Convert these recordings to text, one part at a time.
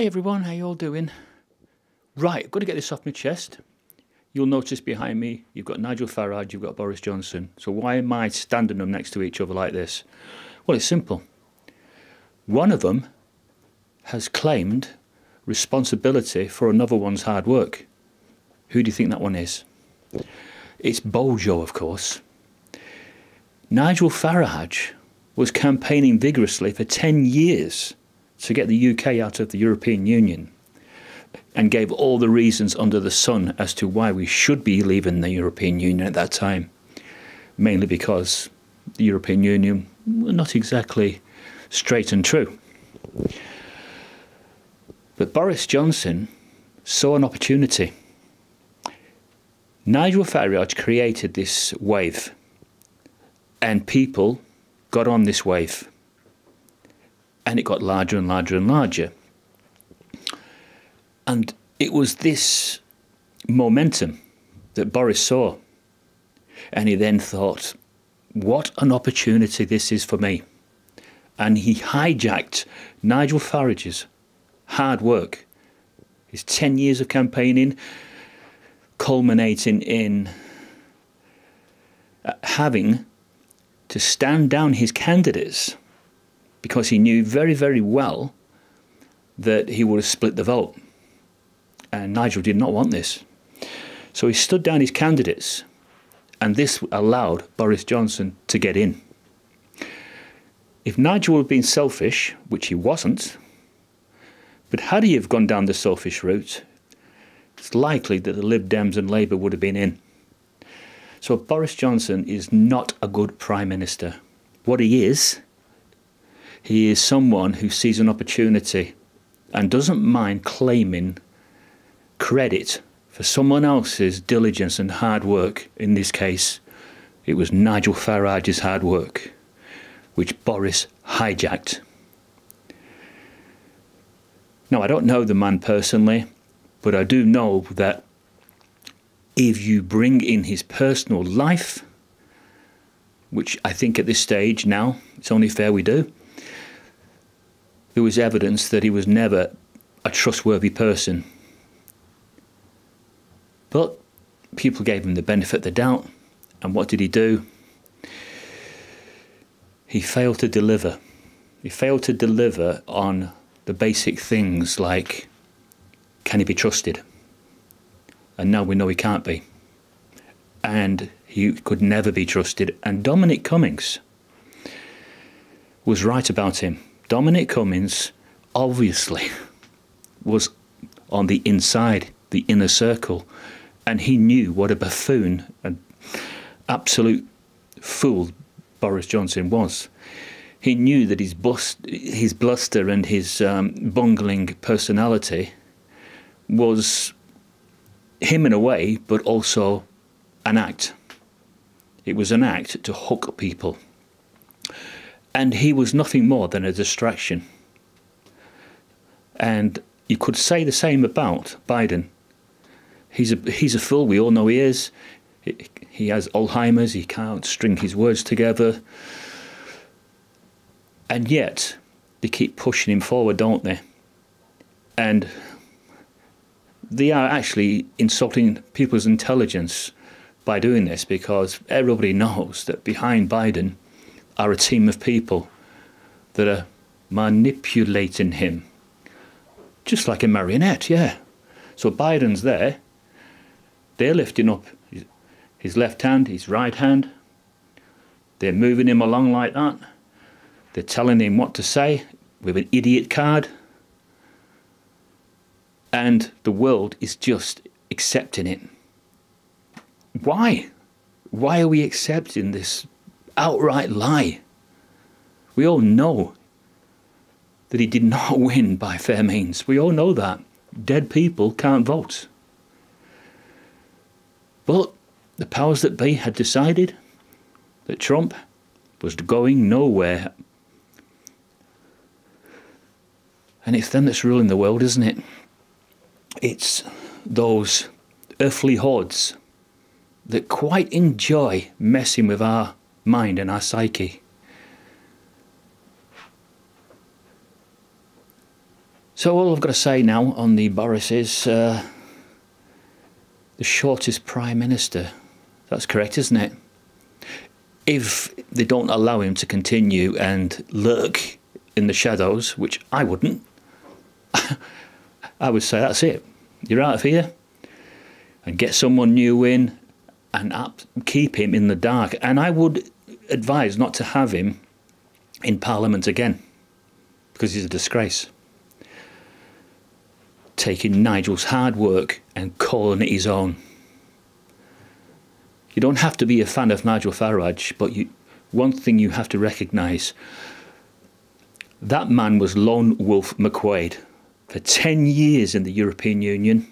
Hey everyone, how you all doing? Right, I've got to get this off my chest. You'll notice behind me, you've got Nigel Farage, you've got Boris Johnson. So why am I standing them next to each other like this? Well, it's simple. One of them has claimed responsibility for another one's hard work. Who do you think that one is? It's Bojo, of course. Nigel Farage was campaigning vigorously for 10 years to get the UK out of the European Union and gave all the reasons under the sun as to why we should be leaving the European Union at that time. Mainly because the European Union were not exactly straight and true. But Boris Johnson saw an opportunity. Nigel Farage created this wave, and people got on this wave, and it got larger and larger and larger. And it was this momentum that Boris saw. And he then thought, what an opportunity this is for me. And he hijacked Nigel Farage's hard work, his 10 years of campaigning, culminating in uh, having to stand down his candidates because he knew very, very well that he would have split the vote. And Nigel did not want this. So he stood down his candidates, and this allowed Boris Johnson to get in. If Nigel had been selfish, which he wasn't, but had he have gone down the selfish route, it's likely that the Lib Dems and Labour would have been in. So Boris Johnson is not a good Prime Minister. What he is, he is someone who sees an opportunity and doesn't mind claiming credit for someone else's diligence and hard work. In this case, it was Nigel Farage's hard work, which Boris hijacked. Now, I don't know the man personally, but I do know that if you bring in his personal life, which I think at this stage now, it's only fair we do, there was evidence that he was never a trustworthy person. But people gave him the benefit of the doubt. And what did he do? He failed to deliver. He failed to deliver on the basic things like can he be trusted? And now we know he can't be. And he could never be trusted. And Dominic Cummings was right about him. Dominic Cummings obviously was on the inside, the inner circle, and he knew what a buffoon and absolute fool Boris Johnson was. He knew that his, bust, his bluster and his um, bungling personality was him in a way, but also an act. It was an act to hook people. And he was nothing more than a distraction. And you could say the same about Biden. He's a he's a fool. We all know he is. He, he has Alzheimer's. He can't string his words together. And yet, they keep pushing him forward, don't they? And they are actually insulting people's intelligence by doing this because everybody knows that behind Biden are a team of people that are manipulating him. Just like a marionette, yeah. So Biden's there, they're lifting up his left hand, his right hand, they're moving him along like that, they're telling him what to say with an idiot card and the world is just accepting it. Why? Why are we accepting this outright lie? We all know that he did not win by fair means. We all know that. Dead people can't vote. But the powers that be had decided that Trump was going nowhere. And it's them that's ruling the world, isn't it? it's those earthly hordes that quite enjoy messing with our mind and our psyche. So all I've got to say now on the Boris is uh, the shortest prime minister. That's correct, isn't it? If they don't allow him to continue and lurk in the shadows, which I wouldn't, I would say that's it. You're out of here, and get someone new in, and up, keep him in the dark. And I would advise not to have him in Parliament again, because he's a disgrace taking Nigel's hard work and calling it his own. You don't have to be a fan of Nigel Farage, but you, one thing you have to recognise that man was Lone Wolf McQuade. For 10 years in the European Union,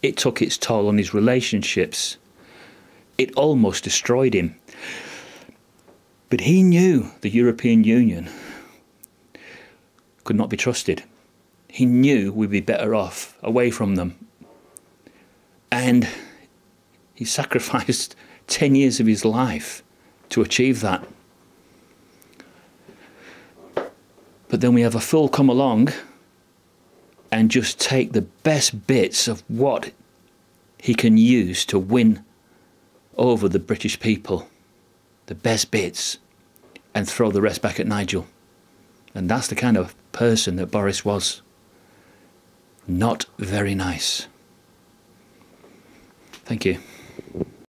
it took its toll on his relationships. It almost destroyed him. But he knew the European Union could not be trusted he knew we'd be better off away from them. And he sacrificed 10 years of his life to achieve that. But then we have a fool come along and just take the best bits of what he can use to win over the British people, the best bits, and throw the rest back at Nigel. And that's the kind of person that Boris was. Not very nice. Thank you.